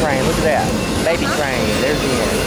train. Look at that. Baby train. There's the end.